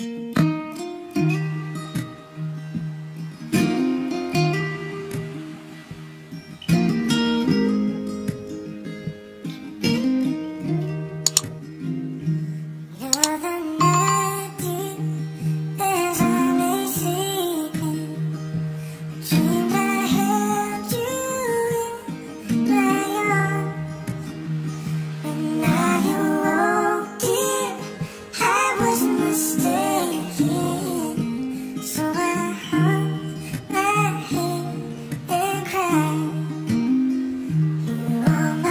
Mm-hmm.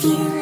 fear